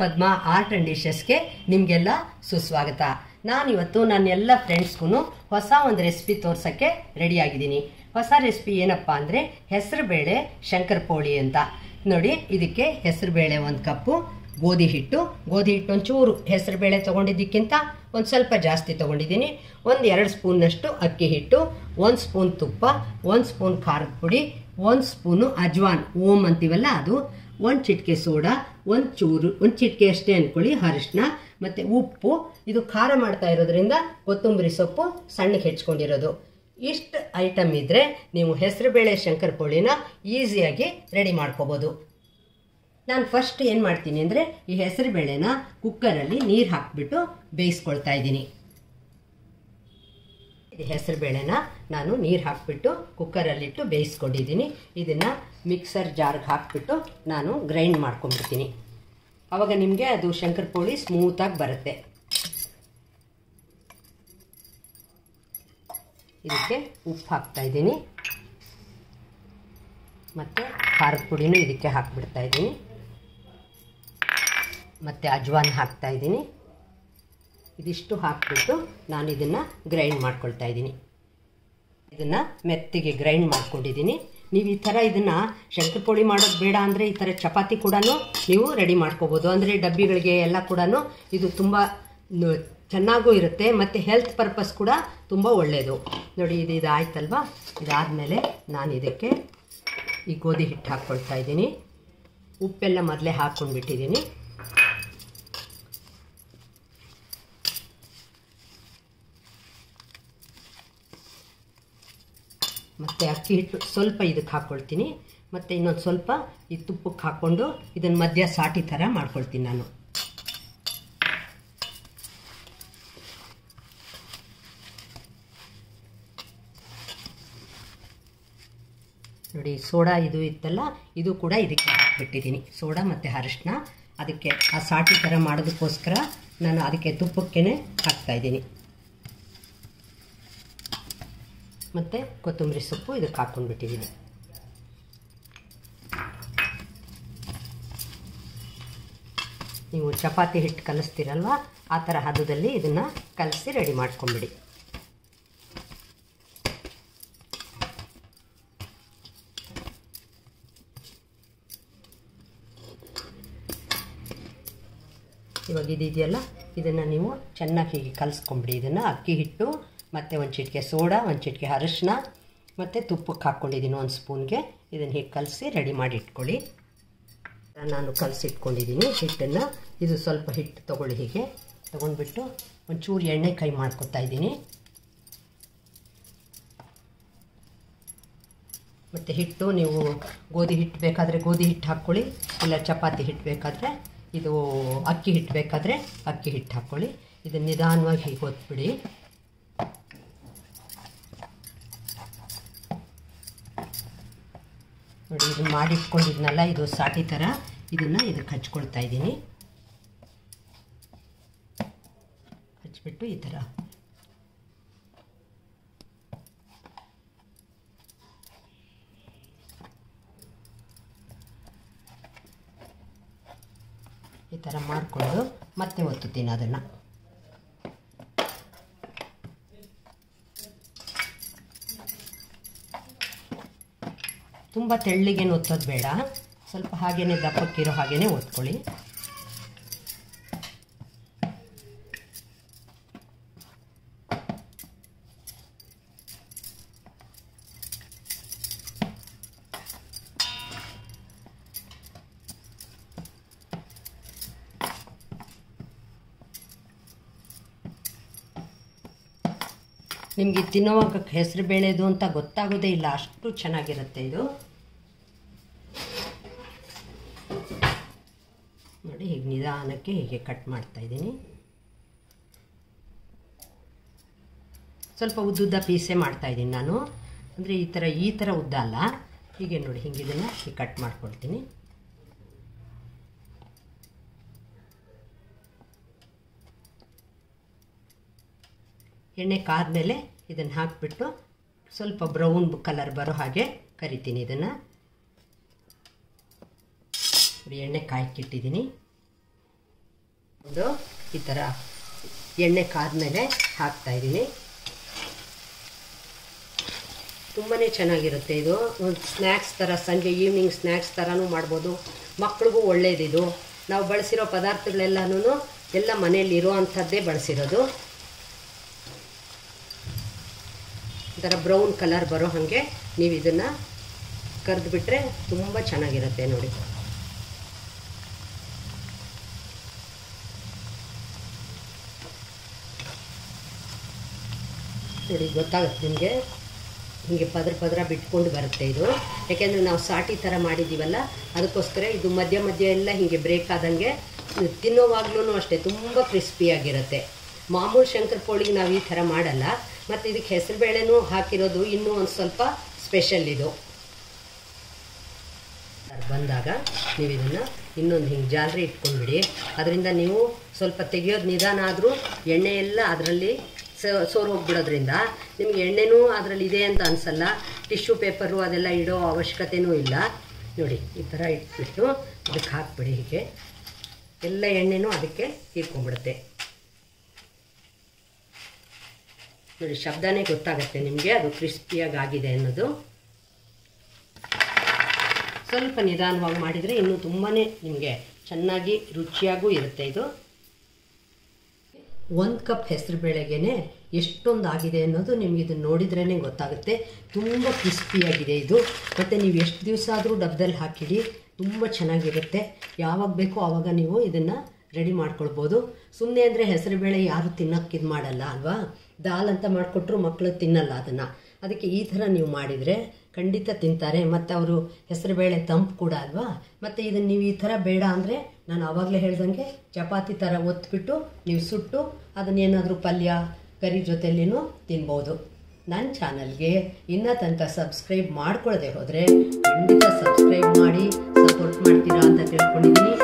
Padma art and ಡಿಶಸ್ಗೆ ನಿಮಗೆಲ್ಲ ಸುಸ್ವಾಗತ. ನಾನಿವತ್ತು ನನ್ನ ಎಲ್ಲ ಫ್ರೆಂಡ್ಸ್ಗೂ ಹೊಸ ಒಂದು ರೆಸಿಪಿ ತೋರ್ಸೋಕ್ಕೆ ರೆಡಿಯಾಗಿದ್ದೀನಿ ಹೊಸ ರೆಸಿಪಿ ಏನಪ್ಪ ಅಂದರೆ ಹೆಸರುಬೇಳೆ ಶಂಕರಪೋಳಿ ಅಂತ. ನೋಡಿ, ಇದಕ್ಕೆ ಹೆಸರುಬೇಳೆ ಒಂದು ಕಪ್ಪು, ಗೋಧಿ ಹಿಟ್ಟು. ಗೋಧಿ ಹಿಟ್ಟು ಒಂಚೂರು ಹೆಸರುಬೇಳೆ ತೊಗೊಂಡಿದ್ದಕ್ಕಿಂತ ಒಂದು ಸ್ವಲ್ಪ ಜಾಸ್ತಿ ತೊಗೊಂಡಿದ್ದೀನಿ. ಒಂದು ಎರಡು ಸ್ಪೂನ್ನಷ್ಟು ಅಕ್ಕಿ ಹಿಟ್ಟು, ಒಂದು ಸ್ಪೂನ್ ತುಪ್ಪ, ಒಂದು ಸ್ಪೂನ್ ಖಾರದ ಪುಡಿ, ಒಂದು ಸ್ಪೂನು ಅಜ್ವಾನ್ ಓಮ್ ಅಂತೀವಲ್ಲ ಅದು. ಒಂದು ಚಿಟಿಕೆ ಸೋಡಾ, ಒಂದು ಚೂರು, ಒಂದು ಚಿಟಿಕೆ ಅಷ್ಟೇ ಅಂದ್ಕೊಳ್ಳಿ ಅರಿಶಿನ ಮತ್ತು ಉಪ್ಪು, ಇದು ಖಾರ ಮಾಡ್ತಾ ಇರೋದ್ರಿಂದ ಕೊತ್ತಂಬರಿ ಸೊಪ್ಪು ಸಣ್ಣಗೆ ಹೆಚ್ಕೊಂಡಿರೋದು. ಇಷ್ಟು ಐಟಮ್ ಇದ್ದರೆ ನೀವು ಹೆಸರುಬೇಳೆ ಶಂಕರಪೋಳಿನ ಈಸಿಯಾಗಿ ರೆಡಿ ಮಾಡ್ಕೋಬೋದು. ನಾನು ಫಸ್ಟ್ ಏನು ಮಾಡ್ತೀನಿ ಅಂದರೆ ಈ ಹೆಸರುಬೇಳೆನ ಕುಕ್ಕರಲ್ಲಿ ನೀರು ಹಾಕಿಬಿಟ್ಟು ಬೇಯಿಸ್ಕೊಳ್ತಾ ಇದ್ದೀನಿ. ಈ ಹೆಸರುಬೇಳೆನ ನಾನು ನೀರು ಹಾಕಿಬಿಟ್ಟು ಕುಕ್ಕರಲ್ಲಿಟ್ಟು ಬೇಯಿಸ್ಕೊಂಡಿದ್ದೀನಿ. ಇದನ್ನು ಮಿಕ್ಸರ್ ಜಾರ್ಗೆ ಹಾಕಿಬಿಟ್ಟು ನಾನು ಗ್ರೈಂಡ್ ಮಾಡ್ಕೊಂಡ್ಬಿಡ್ತೀನಿ. ಆವಾಗ ನಿಮಗೆ ಅದು ಶಂಕರಪೋಳಿ ಸ್ಮೂತಾಗಿ ಬರುತ್ತೆ. ಇದಕ್ಕೆ ಉಪ್ಪು ಹಾಕ್ತಾ ಇದ್ದೀನಿ. ಮತ್ತು ಖಾರದ ಪುಡಿನೂ ಇದಕ್ಕೆ ಹಾಕ್ಬಿಡ್ತಾ ಇದ್ದೀನಿ. ಮತ್ತು ಅಜ್ವಾನ್ ಹಾಕ್ತಾ ಇದ್ದೀನಿ. ಇದಿಷ್ಟು ಹಾಕಿಬಿಟ್ಟು ನಾನು ಇದನ್ನು ಗ್ರೈಂಡ್ ಮಾಡ್ಕೊಳ್ತಾ ಇದ್ದೀನಿ. ಇದನ್ನು ಮೆತ್ತಿಗೆ ಗ್ರೈಂಡ್ ಮಾಡ್ಕೊಂಡಿದ್ದೀನಿ. ನೀವು ಈ ಥರ ಇದನ್ನು ಶಂಕರಪೋಳಿ ಮಾಡೋದು ಬೇಡ ಅಂದರೆ ಈ ಥರ ಚಪಾತಿ ಕೂಡ ನೀವು ರೆಡಿ ಮಾಡ್ಕೋಬೋದು. ಅಂದರೆ ಡಬ್ಬಿಗಳಿಗೆ ಎಲ್ಲ ಕೂಡ ಇದು ತುಂಬ ಚೆನ್ನಾಗೂ ಇರುತ್ತೆ ಮತ್ತು ಹೆಲ್ತ್ ಪರ್ಪಸ್ ಕೂಡ ತುಂಬ ಒಳ್ಳೆಯದು ನೋಡಿ, ಇದು ಇದಾಯ್ತಲ್ವಾ ಇದಾದಮೇಲೆ ನಾನು ಇದಕ್ಕೆ ಈ ಗೋಧಿ ಹಿಟ್ಟು ಹಾಕ್ಕೊಳ್ತಾ ಇದ್ದೀನಿ. ಉಪ್ಪೆಲ್ಲ ಮೊದಲೇ ಹಾಕ್ಕೊಂಡ್ಬಿಟ್ಟಿದ್ದೀನಿ. ಮತ್ತು ಅಕ್ಕಿ ಹಿಟ್ಟು ಸ್ವಲ್ಪ ಇದಕ್ಕೆ ಹಾಕ್ಕೊಳ್ತೀನಿ ಮತ್ತು ಇನ್ನೊಂದು ಸ್ವಲ್ಪ ಈ ತುಪ್ಪಕ್ಕೆ ಹಾಕ್ಕೊಂಡು ಇದನ್ನು ಮಧ್ಯ ಸಾಟಿ ಥರ ಮಾಡ್ಕೊಳ್ತೀನಿ ನಾನು. ನೋಡಿ, ಸೋಡಾ ಇದು ಇತ್ತಲ್ಲ, ಇದು ಕೂಡ ಇದಕ್ಕೆ ಹಾಕ್ಬಿಟ್ಟಿದ್ದೀನಿ. ಸೋಡಾ ಮತ್ತು ಅರಿಶಿನ. ಅದಕ್ಕೆ ಆ ಸಾಟಿ ಥರ ಮಾಡೋದಕ್ಕೋಸ್ಕರ ನಾನು ಅದಕ್ಕೆ ತುಪ್ಪಕ್ಕೇ ಹಾಕ್ತಾಯಿದ್ದೀನಿ ಮತ್ತು ಕೊತ್ತಂಬರಿ ಸೊಪ್ಪು ಇದಕ್ಕೆ ಹಾಕ್ಕೊಂಡ್ಬಿಟ್ಟಿದ್ದೀನಿ ನೀವು ಚಪಾತಿ ಹಿಟ್ಟು ಕಲಿಸ್ತೀರಲ್ವ? ಆ ಥರ ಹದದಲ್ಲಿ ಇದನ್ನು ಕಲಸಿ ರೆಡಿ ಮಾಡ್ಕೊಂಬಿಡಿ. ಇವಾಗ ಇದಿದೆಯಲ್ಲ, ಇದನ್ನು ನೀವು ಚೆನ್ನಾಗಿ ಹೀಗೆ ಕಲಿಸ್ಕೊಂಬಿಡಿ. ಇದನ್ನು ಅಕ್ಕಿ ಹಿಟ್ಟು ಮತ್ತು ಒಂದು ಚಿಟಿಕೆ ಸೋಡಾ, ಒಂದು ಚಿಟಿಕೆ ಅರಿಶಿನ ಮತ್ತು ತುಪ್ಪಕ್ಕೆ ಹಾಕ್ಕೊಂಡಿದ್ದೀನಿ ಒಂದು ಸ್ಪೂನ್ಗೆ. ಇದನ್ನು ಹೀಗೆ ಕಲಸಿ ರೆಡಿ ಮಾಡಿ ಇಟ್ಕೊಳ್ಳಿ. ನಾನು ಕಲಸಿಟ್ಕೊಂಡಿದ್ದೀನಿ ಹಿಟ್ಟನ್ನು. ಇದು ಸ್ವಲ್ಪ ಹಿಟ್ಟು ತೊಗೊಳ್ಳಿ ಹೀಗೆ. ತೊಗೊಂಡ್ಬಿಟ್ಟು ಒಂಚೂರು ಎಣ್ಣೆ ಕೈ ಮಾಡ್ಕೊತಾ ಇದ್ದೀನಿ. ಮತ್ತು ಹಿಟ್ಟು ನೀವು ಗೋಧಿ ಹಿಟ್ಟು ಬೇಕಾದರೆ ಗೋಧಿ ಹಿಟ್ಟು ಹಾಕ್ಕೊಳ್ಳಿ, ಇಲ್ಲ ಚಪಾತಿ ಹಿಟ್ಟು ಬೇಕಾದರೆ, ಇದು ಅಕ್ಕಿ ಹಿಟ್ಟು ಬೇಕಾದರೆ ಅಕ್ಕಿ ಹಿಟ್ಟು ಹಾಕ್ಕೊಳ್ಳಿ. ಇದನ್ನು ನಿಧಾನವಾಗಿ ಹೀಗೆ ಒತ್ಬಿಡಿ. ನೋಡಿ, ಇದು ಮಾಡಿಟ್ಕೊಂಡಿದ್ನಲ್ಲ, ಇದು ಸಾಟಿ ಥರ ಇದನ್ನು ಇದಕ್ಕೆ ಹಚ್ಕೊಳ್ತಾ ಇದ್ದೀನಿ. ಹಚ್ಬಿಟ್ಟು ಈ ಥರ ಈ ಥರ ಮಾಡಿಕೊಂಡು ಮತ್ತೆ ಒತ್ತುತ್ತೀನಿ ಅದನ್ನು. ತುಂಬ ತೆಳ್ಳಿಗೇನು ಒತ್ತೋದು ಬೇಡ. ಸ್ವಲ್ಪ ಹಾಗೇ ದಪ್ಪಕ್ಕಿರೋ ಹಾಗೇ ಒತ್ಕೊಳ್ಳಿ. ನಿಮಗೆ ತಿನ್ನೋವಾಗ ಹೆಸರು ಬೇಳೆದು ಅಂತ ಗೊತ್ತಾಗೋದೇ ಇಲ್ಲ. ಅಷ್ಟು ಚೆನ್ನಾಗಿರುತ್ತೆ ಇದು ನೋಡಿ ಹೀಗೆ ನಿಧಾನಕ್ಕೆ ಹೀಗೆ ಕಟ್ ಮಾಡ್ತಾ ಇದ್ದೀನಿ. ಸ್ವಲ್ಪ ಉದ್ದುದ್ದ ಪೀಸೇ ಮಾಡ್ತಾ ಇದ್ದೀನಿ ನಾನು. ಅಂದರೆ ಈ ಥರ ಈ ಥರ ಉದ್ದ ಅಲ್ಲ. ಹೀಗೆ ನೋಡಿ, ಹಿಂಗೆ ಇದನ್ನು ಹೀಗೆ ಕಟ್ ಮಾಡ್ಕೊಳ್ತೀನಿ. ಎಣ್ಣೆ ಕಾದ್ಮೇಲೆ ಇದನ್ನು ಹಾಕಿಬಿಟ್ಟು ಸ್ವಲ್ಪ ಬ್ರೌನ್ ಕಲರ್ ಬರೋ ಹಾಗೆ ಕರಿತೀನಿ ಇದನ್ನು. ಎಣ್ಣೆ ಕಾಯಕ್ಕಿಟ್ಟಿದ್ದೀನಿ ಇದು ಈ ಥರ ಎಣ್ಣೆ ಕಾದ್ಮೇಲೆ ಹಾಕ್ತಾ ಇದ್ದೀನಿ. ತುಂಬಾ ಚೆನ್ನಾಗಿರುತ್ತೆ ಇದು. ಒಂದು ಸ್ನ್ಯಾಕ್ಸ್ ಥರ ಸಂಜೆ ಈವ್ನಿಂಗ್ ಸ್ನ್ಯಾಕ್ಸ್ ಥರನೂ ಮಾಡ್ಬೋದು. ಮಕ್ಳಿಗೂ ಒಳ್ಳೇದಿದು ನಾವು ಬಳಸಿರೋ ಪದಾರ್ಥಗಳೆಲ್ಲನೂ ಎಲ್ಲ ಮನೆಯಲ್ಲಿ ಅಂಥದ್ದೇ ಬಳಸಿರೋದು. ಒಂಥರ ಬ್ರೌನ್ ಕಲರ್ ಬರೋ ಹಾಗೆ ನೀವು ಇದನ್ನು ಕರೆದುಬಿಟ್ರೆ ತುಂಬ ಚೆನ್ನಾಗಿರುತ್ತೆ ನೋಡಿ. ನೋಡಿ ಗೊತ್ತಾಗುತ್ತೆ ನಿಮಗೆ. ಹೀಗೆ ಪದ್ರ ಪದ್ರ ಬಿಟ್ಕೊಂಡು ಬರುತ್ತೆ ಇದು. ಯಾಕೆಂದರೆ ನಾವು ಸಾಟಿ ಥರ ಮಾಡಿದ್ದೀವಲ್ಲ ಅದಕ್ಕೋಸ್ಕರ ಇದು ಮಧ್ಯ ಮಧ್ಯ ಎಲ್ಲ ಹೀಗೆ ಬ್ರೇಕ್ ಆದಂಗೆ ತಿನ್ನೋವಾಗ್ಲೂ ಅಷ್ಟೇ ತುಂಬ ಕ್ರಿಸ್ಪಿಯಾಗಿರುತ್ತೆ ಮಾಮೂಲು ಶಂಕರ ಪೋಳಿಗೆ ನಾವು ಈ ಥರ ಮಾಡಲ್ಲ. ಮತ್ತು ಇದಕ್ಕೆ ಹೆಸರುಬೇಳೆನೂ ಹಾಕಿರೋದು ಇನ್ನೂ ಒಂದು ಸ್ವಲ್ಪ ಸ್ಪೆಷಲ್ ಇದು. ಬಂದಾಗ ನೀವು ಇದನ್ನು ಇನ್ನೊಂದು ಹಿಂಗೆ ಜಾಲರಿ ಇಟ್ಕೊಂಡ್ಬಿಡಿ. ಅದರಿಂದ ನೀವು ಸ್ವಲ್ಪ ತೆಗೆಯೋದು ನಿಧಾನ ಆದರೂ ಎಣ್ಣೆ ಎಲ್ಲ ಅದರಲ್ಲಿ ಸೋರು ಹೋಗ್ಬಿಡೋದ್ರಿಂದ ನಿಮ್ಗೆ ಎಣ್ಣೆನೂ ಅದರಲ್ಲಿ ಇದೆ ಅಂತ ಅನಿಸಲ್ಲ, ಟಿಶ್ಯೂ ಪೇಪರು ಅದೆಲ್ಲ ಇಡೋ ಅವಶ್ಯಕತೆನೂ ಇಲ್ಲ. ನೋಡಿ, ಈ ಥರ ಇಟ್ಬಿಟ್ಟು ಅದಕ್ಕೆ ಹಾಕ್ಬಿಡಿ ಹೀಗೆ. ಎಲ್ಲ ಎಣ್ಣೆನೂ ಅದಕ್ಕೆ ಹೀರ್ಕೊಂಡ್ಬಿಡುತ್ತೆ ನೋಡಿ, ಶಬ್ದನೇ ಗೊತ್ತಾಗುತ್ತೆ ನಿಮಗೆ, ಅದು ಕ್ರಿಸ್ಪಿಯಾಗಿ ಆಗಿದೆ ಅನ್ನೋದು. ಸ್ವಲ್ಪ ನಿಧಾನವಾಗಿ ಮಾಡಿದರೆ ಇನ್ನೂ ತುಂಬಾ ನಿಮಗೆ ಚೆನ್ನಾಗಿ ರುಚಿಯಾಗೂ ಇರುತ್ತೆ ಇದು. ಒಂದು ಕಪ್ ಹೆಸರು ಬೇಳೆಗೆ ಎಷ್ಟೊಂದು ಆಗಿದೆ ಅನ್ನೋದು ನಿಮಗೆ ಇದನ್ನು ನೋಡಿದ್ರೇ ಗೊತ್ತಾಗುತ್ತೆ. ತುಂಬ ಕ್ರಿಸ್ಪಿಯಾಗಿದೆ ಇದು. ಮತ್ತು ನೀವು ಎಷ್ಟು ದಿವಸ ಆದರೂ ಡಬ್ಬದಲ್ಲಿ ಹಾಕಿಡಿ, ತುಂಬ ಚೆನ್ನಾಗಿರುತ್ತೆ. ಯಾವಾಗ ಬೇಕೋ ಆವಾಗ ನೀವು ಇದನ್ನು ರೆಡಿ ಮಾಡ್ಕೊಳ್ಬೋದು. ಸುಮ್ಮನೆ ಅಂದರೆ ಹೆಸರುಬೇಳೆ ಯಾರು ತಿನ್ನೋಕ್ಕೆ ಇದು ಮಾಡಲ್ಲ ಅಲ್ವಾ? ದಾಲ್ ಅಂತ ಮಾಡಿಕೊಟ್ರು ಮಕ್ಕಳು ತಿನ್ನಲ್ಲ ಅದನ್ನು. ಅದಕ್ಕೆ ಈ ಥರ ನೀವು ಮಾಡಿದರೆ ಖಂಡಿತ ತಿಂತಾರೆ. ಮತ್ತು ಅವರು ಹೆಸರುಬೇಳೆ ತಂಪು ಕೂಡ ಅಲ್ವಾ? ಮತ್ತು ಇದನ್ನು ನೀವು ಈ ಥರ ಬೇಡ ಅಂದರೆ ನಾನು ಆವಾಗಲೇ ಹೇಳ್ದಂಗೆ ಚಪಾತಿ ಥರ ಒತ್ಬಿಟ್ಟು ನೀವು ಸುಟ್ಟು ಅದನ್ನೇನಾದರೂ ಪಲ್ಯ, ಕರಿ ಜೊತೆಲಿನೂ ತಿನ್ಬೋದು. ನನ್ನ ಚಾನಲ್ಗೆ ಇನ್ನೂ ತನಕ ಸಬ್ಸ್ಕ್ರೈಬ್ ಮಾಡ್ಕೊಳ್ಳದೆ ಹೋದರೆ ಖಂಡಿತ ಸಬ್ಸ್ಕ್ರೈಬ್ ಮಾಡಿ, ಸಪೋರ್ಟ್ ಮಾಡ್ತೀರಾ ಅಂತ ತಿಳ್ಕೊಂಡಿದ್ದೀನಿ